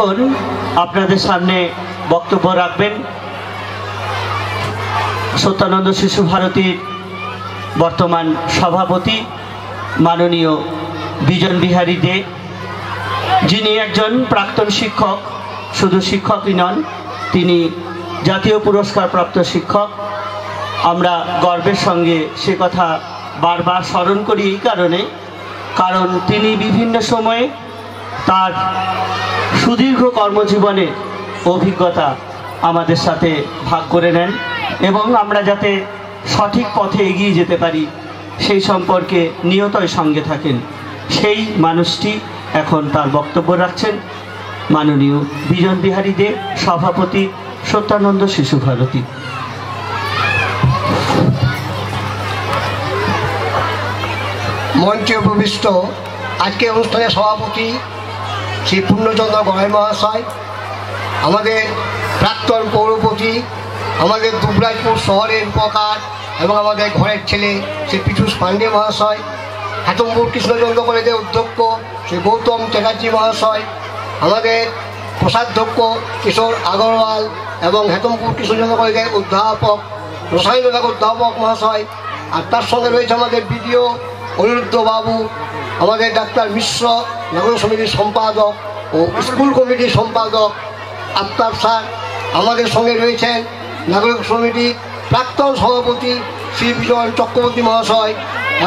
এখন আপনাদের সামনে বক্তব্য রাখবেন। সত্যানন্দ শিশু ভারতীর বর্তমান সভাপতি, মাননীয় বিজন বিহারী দে, যিনি একজন প্রাক্তন শিক্ষক, শুধু শিক্ষকই নন, তিনি জাতীয় পুরস্কার প্রাপ্ত শিক্ষক। আমরা গর্বের সঙ্গে সে কথা বারবার স্মরণ করি এই কারণে, কারণ তিনি বিভিন্ন সময়ে তার সুদীর্ঘ কর্মজীবনের অভিজ্ঞতা আমাদের সাথে ভাগ করে নেন এবং আমরা যাতে সঠিক পথে এগিয়ে যেতে পারি, সেই সম্পর্কে নিয়তই সঙ্গে থাকেন। সেই মানুষটি এখন তার বক্তব্য রাখছেন মাননীয় বিজন বিহারী দেব সভাপতি সত্যানন্দ শিশু ভারতী। মঞ্চে উপবিষ্ট আজকে অনুষ্ঠানের সভাপতি শ্রী পূর্ণচন্দ্র গড়াই মহাশয়, আমাদের প্রাক্তন পৌরপতি, আমাদের দুবরাজপুর শহরের উপকার এবং আমাদের ঘরের ছেলে শ্রী পীঠুষ পাণ্ডে মহাশয় হাতম্বুর কৃষ্ণচন্দ্র কলেজের অধ্যক্ষ শ্রী গৌতম চ্যাটার্জি মহাশয়, আমাদের কোষাধ্যক্ষ কিশোর আগরওয়াল এবং হেতমপুর কৃষ্ণচন্দ্র কলেজের অধ্যাপক, রসায়ন বিভাগ অধ্যাপক মহাশয়, আর তার সঙ্গে রয়েছে আমাদের বিডিও অনিরুদ্ধ বাবু আমাদের ডাক্তার মিশ্র, নগর সমিতির সম্পাদক ও স্কুল কমিটির সম্পাদক, আফতাব স্যার আমাদের সঙ্গে রয়েছেন নাগরিক সমিতির প্রাক্তন সভাপতি শ্রী বিজন চক্রবর্তী মহাশয়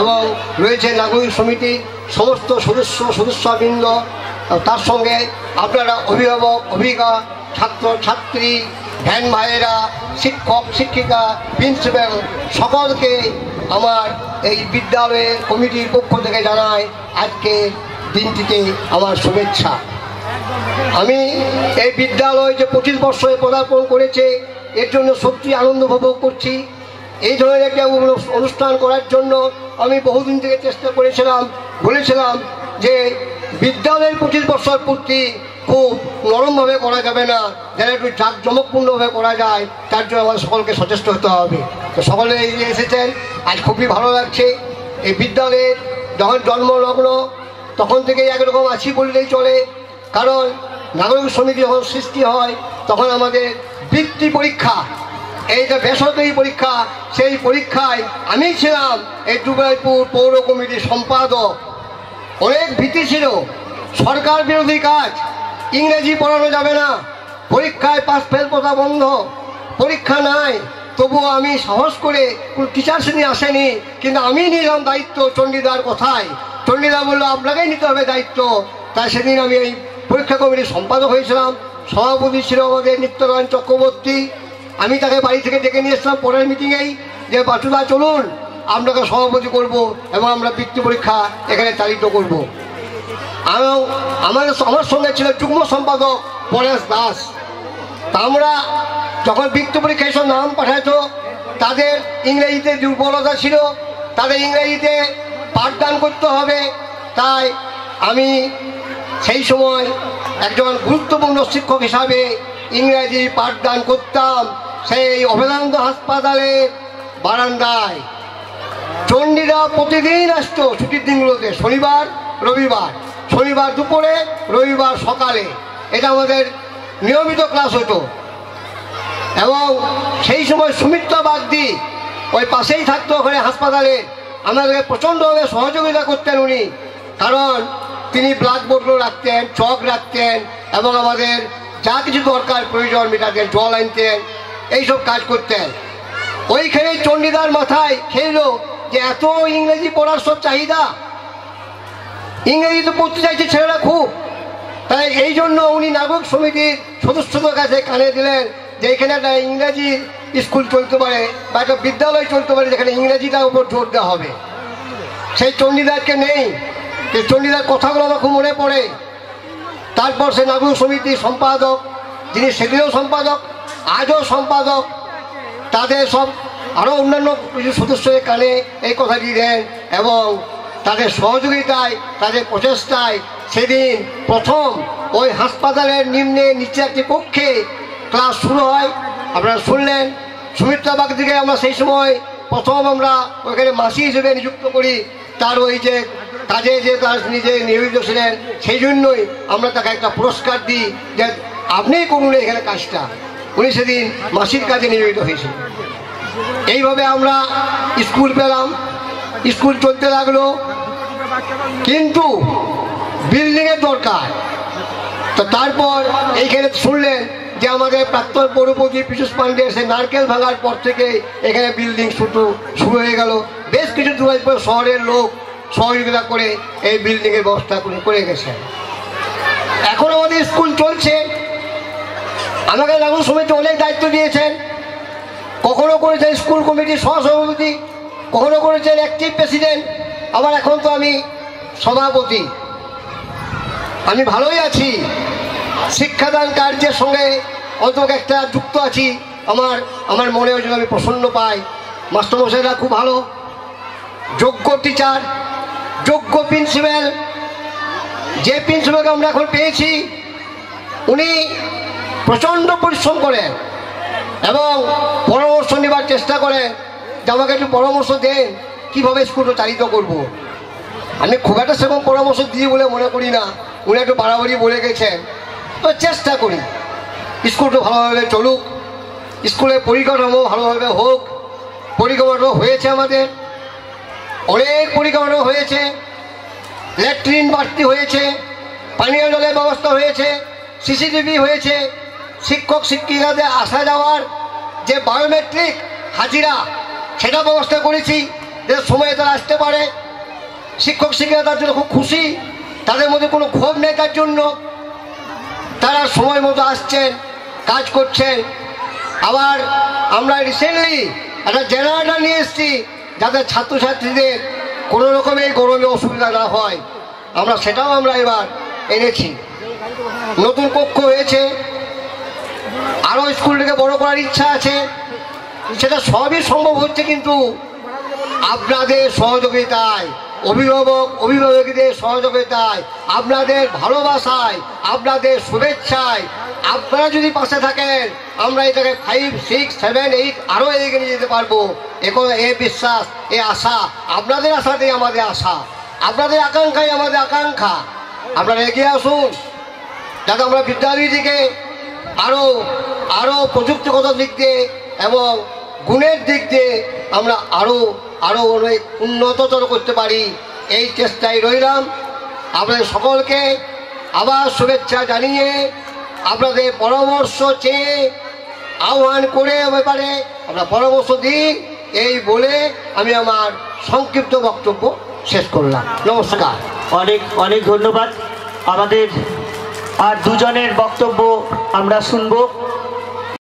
এবং রয়েছে নাগরিক সমিতির সমস্ত সদস্য সদস্যবৃন্দ। তার সঙ্গে আপনারা অভিভাবক, অভিজ্ঞা, ছাত্র, ছাত্রী ভ্যান ভাইয়েরা, শিক্ষক, শিক্ষিকা, প্রিন্সিপাল সকলকে আমার এই বিদ্যালয়ের কমিটির পক্ষ থেকে জানাই আজকে দিনটিতে আমার শুভেচ্ছা। আমি এই বিদ্যালয় যে পঁচিশ বছরে পদার্পণ করেছে, এর জন্য সত্যি আনন্দ উপভোগ করছি। এই ধরনের একটা অনু- অনুষ্ঠান করার জন্য আমি বহুদিন থেকে চেষ্টা করেছিলাম, বলেছিলাম যে বিদ্যালয়ের পঁচিশ বছর পূর্তি খুব নরমভাবে করা যাবে না। যেন একটু জাঁকজমকপূর্ণভাবে করা যায়, তার জন্য আমাদের সকলকে সচেষ্ট হতে হবে। তো সকলে এগিয়ে এসেছেন, আজ খুবই ভালো লাগছে। এই বিদ্যালয়ের যখন জন্মলগ্ন, তখন থেকেই একরকম আছি বললেই চলে। কারণ নাগরিক সমিতি যখন সৃষ্টি হয়, তখন আমাদের বৃত্তি পরীক্ষা, এই যে বেসরকারি পরীক্ষা, সেই পরীক্ষায় আমি ছিলাম এই দুবাইপুর পৌর কমিটির সম্পাদক। অনেক ভীতি ছিল। সরকার বিরোধী কাজ ইংরেজি পড়ানো যাবে না। পরীক্ষায় পাস ফেল কথা বন্ধ। পরীক্ষা নাই, তবুও আমি সাহস করে কোনো টিচার শ্রেণি আসেনি, কিন্তু আমি নিলাম দায়িত্ব চণ্ডীদার কথায়। চণ্ডীদা বলল, আপনাকেই নিতে হবে দায়িত্ব। তাই সেদিন আমি এই পরীক্ষা কমিটির সম্পাদক হয়েছিলাম। সভাপতি ছিল আমাদের নিত্যনারায়ণ চক্রবর্তী। আমি তাকে বাড়ি থেকে ডেকে নিয়ে এসলাম পরের মিটিংয়েই যে বাটুদা চলুন আপনাকে সভাপতি করব এবং আমরা বৃত্তি পরীক্ষা এখানে চালিত করব। আমিও আমার আমার সঙ্গে ছিল যুগ্ম সম্পাদক পরেশ দাস। আমরা যখন বৃত্তি পরীক্ষা নাম পাঠাতো তাদের ইংরেজিতে দুর্বলতা ছিল, তাদের ইংরেজিতে পাঠদান করতে হবে। তাই আমি সেই সময় একজন গুরুত্বপূর্ণ শিক্ষক হিসাবে ইংরেজি পাঠদান করতাম সেই অভেদানন্দ হাসপাতালের বারান্দায়। চণ্ডীরা প্রতিদিন আসতো ছুটির দিনগুলোতে, শনিবার, রবিবার। শনিবার দুপুরে, রবিবার সকালে। এটা আমাদের নিয়মিত ক্লাস হতো। এবং সেই সময় সুমিত্রা বাগদি ওই পাশেই থাকতো ওখানে হাসপাতালে। আমাদেরকে প্রচণ্ডভাবে সহযোগিতা করতেন উনি। কারণ তিনি ব্লাড ব্ল্যাকবোর্ডও রাখতেন, চক রাখতেন এবং আমাদের যা কিছু দরকার প্রয়োজন, মেটাতেন, জল আনতেন, এইসব কাজ করতেন। ওইখানেই চণ্ডীদার মাথায় খেলো যে এত ইংরেজি পড়ার সব চাহিদা ইংরেজি তো পড়তে চাইছে ছেলেরা খুব। তাই এই জন্য উনি নাগরিক সমিতির সদস্যদের কাছে কানে দিলেন যে এখানে একটা ইংরাজি স্কুল চলতে পারে বা একটা বিদ্যালয় চলতে পারে যেখানে ইংরেজিটার উপর জোর দেওয়া হবে। সেই চণ্ডীদারকে নেই। এই চণ্ডীদার কথাগুলো আমার খুব মনে পড়ে। তারপর সে নাগরিক সমিতির সম্পাদক, যিনি সেদিনও সম্পাদক, আজও সম্পাদক, তাদের সব আরও অন্যান্য কিছু সদস্যের কানে এই কথাটি দেন এবং তাদের সহযোগিতায়, তাদের প্রচেষ্টায় সেদিন প্রথম ওই হাসপাতালের নিম্নে নিচে একটি কক্ষে ক্লাস শুরু হয়। আপনারা শুনলেন, সুমিত্রা বাগদিকে আমরা সেই সময় প্রথম আমরা ওইখানে মাসি হিসেবে নিযুক্ত করি। তার ওই যে কাজে যে তার নিজে নিয়োজিত ছিলেন, সেই জন্যই আমরা তাকে একটা পুরস্কার দিই যে আপনিই করুন এখানে কাজটা। উনি সেদিন মাসির কাজে নিয়োজিত হয়েছিলেন এইভাবে আমরা স্কুল পেলাম। স্কুল চলতে লাগল। কিন্তু বিল্ডিংয়ের দরকার। তো তারপর এইখানে শুনলেন যে আমাদের প্রাক্তন পৌরপতি পীযুষ পান্ডে সে নারকেল ভাঙার পর থেকে এখানে বিল্ডিং শুরু শুরু হয়ে গেল। বেশ কিছু দূর পর শহরের লোক সহযোগিতা করে এই বিল্ডিংয়ের ব্যবস্থা করে গেছে। এখন আমাদের স্কুল চলছে। আমাকে লাগুন সমিতি অনেক দায়িত্ব দিয়েছেন। কখনো করেছেন স্কুল কমিটির সহসভাপতি, কখনো করেছেন অ্যাক্টিভ প্রেসিডেন্ট আবার এখন তো আমি সভাপতি। আমি ভালোই আছি। শিক্ষাদান কার্যের সঙ্গে অন্তত একটা যুক্ত আছি। আমার আমার মনে হয়েছিল আমি প্রসন্ন পাই। মাস্টারমশাইরা খুব ভালো। যোগ্য টিচার যোগ্য প্রিন্সিপাল যে প্রিন্সিপালকে আমরা এখন পেয়েছি, উনি প্রচণ্ড পরিশ্রম করেন এবং পরামর্শ নেবার চেষ্টা করেন যে আমাকে একটু পরামর্শ দেন। কীভাবে স্কুলটা চালিত করব। আমি খুব একটা সেরকম পরামর্শ দিই বলে মনে করি না। উনি একটু বাড়াবাড়ি বলে গেছেন। তো চেষ্টা করি। স্কুলটা ভালোভাবে চলুক। স্কুলের পরিকাঠামো ভালোভাবে হোক। পরিকাঠামো হয়েছে আমাদের। অনেক পরিকাঠামো হয়েছে। ল্যাট্রিন বাড়তি হয়েছে। পানীয় জলের ব্যবস্থা হয়েছে। সিসিটিভি হয়েছে। শিক্ষক শিক্ষিকাদের আসা যাওয়ার যে বায়োমেট্রিক হাজিরা, সেটা ব্যবস্থা করেছি। যে সময়ে তারা আসতে পারে, শিক্ষক শিক্ষিকা তার জন্য খুব খুশি, তাদের মধ্যে কোনো ক্ষোভ নেই তার জন্য। তারা সময় মতো আসছেন, কাজ করছেন। আবার আমরা রিসেন্টলি একটা জেনারেটার নিয়ে এসেছি, যাতে ছাত্রছাত্রীদের কোনো রকমের গরমে অসুবিধা না হয়। আমরা সেটাও আমরা এবার এনেছি। নতুন কক্ষ হয়েছে, আরও স্কুলটাকে বড় করার ইচ্ছা আছে। সেটা সবই সম্ভব হচ্ছে কিন্তু আপনাদের সহযোগিতায়, অভিভাবক, অভিভাবকদের সহযোগিতায়, আপনাদের ভালোবাসায়, আপনাদের শুভেচ্ছায়, আপনারা যদি পাশে থাকেন, আমরা এটাকে ফাইভ সিক্স সেভেন এইট আরও এগিয়ে নিয়ে যেতে পারব। এখন এ বিশ্বাস, এ আশা, আপনাদের আশাতেই আমাদের আশা। আপনাদের আকাঙ্ক্ষাই আমাদের আকাঙ্ক্ষা। আপনারা এগিয়ে আসুন। যাতে আমরা বিদ্যালয়টিকে আরও আরও প্রযুক্তিগত দিক দিয়ে এবং গুণের দিক দিয়ে আমরা আরও আরও অনেক উন্নততর করতে পারি, এই চেষ্টায় রইলাম। আপনাদের সকলকে আবার শুভেচ্ছা জানিয়ে আপনাদের পরামর্শ চেয়ে আহ্বান করে ব্যাপারে আমরা পরামর্শ দিই। এই বলে আমি আমার সংক্ষিপ্ত বক্তব্য শেষ করলাম। নমস্কার। অনেক অনেক ধন্যবাদ। আমাদের আর দুজনের বক্তব্য আমরা শুনব।